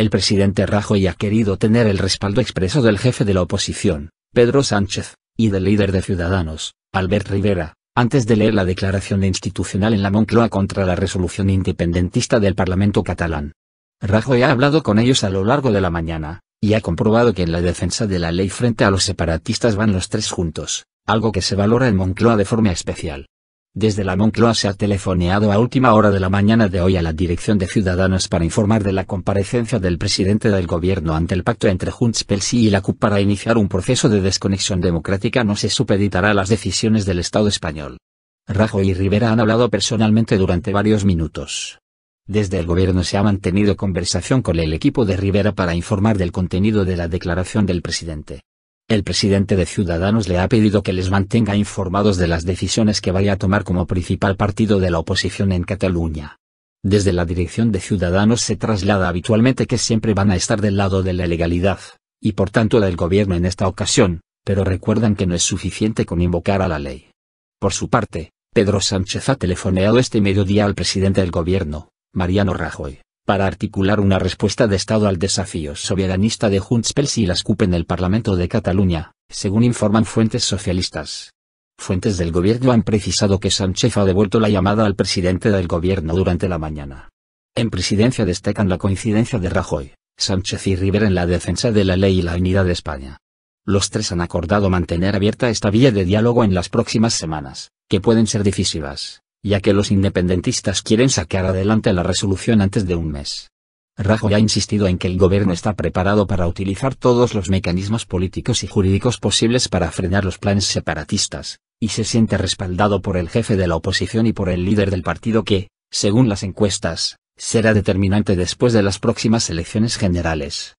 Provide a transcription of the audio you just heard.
El presidente Rajoy ha querido tener el respaldo expreso del jefe de la oposición, Pedro Sánchez, y del líder de Ciudadanos, Albert Rivera, antes de leer la declaración institucional en la Moncloa contra la resolución independentista del Parlamento catalán. Rajoy ha hablado con ellos a lo largo de la mañana, y ha comprobado que en la defensa de la ley frente a los separatistas van los tres juntos, algo que se valora en Moncloa de forma especial. Desde la Moncloa se ha telefoneado a última hora de la mañana de hoy a la dirección de Ciudadanos para informar de la comparecencia del presidente del gobierno ante el pacto entre Junts pel Sí y la CUP para iniciar un proceso de desconexión democrática no se supeditará a las decisiones del Estado español. Rajoy y Rivera han hablado personalmente durante varios minutos. Desde el gobierno se ha mantenido conversación con el equipo de Rivera para informar del contenido de la declaración del presidente. El presidente de Ciudadanos le ha pedido que les mantenga informados de las decisiones que vaya a tomar como principal partido de la oposición en Cataluña. Desde la dirección de Ciudadanos se traslada habitualmente que siempre van a estar del lado de la legalidad, y por tanto del gobierno en esta ocasión, pero recuerdan que no es suficiente con invocar a la ley. Por su parte, Pedro Sánchez ha telefoneado este mediodía al presidente del gobierno, Mariano Rajoy para articular una respuesta de Estado al desafío soberanista de Junts y las CUP en el Parlamento de Cataluña, según informan fuentes socialistas. Fuentes del gobierno han precisado que Sánchez ha devuelto la llamada al presidente del gobierno durante la mañana. En presidencia destacan la coincidencia de Rajoy, Sánchez y Rivera en la defensa de la ley y la unidad de España. Los tres han acordado mantener abierta esta vía de diálogo en las próximas semanas, que pueden ser decisivas ya que los independentistas quieren sacar adelante la resolución antes de un mes. Rajoy ha insistido en que el gobierno está preparado para utilizar todos los mecanismos políticos y jurídicos posibles para frenar los planes separatistas, y se siente respaldado por el jefe de la oposición y por el líder del partido que, según las encuestas, será determinante después de las próximas elecciones generales.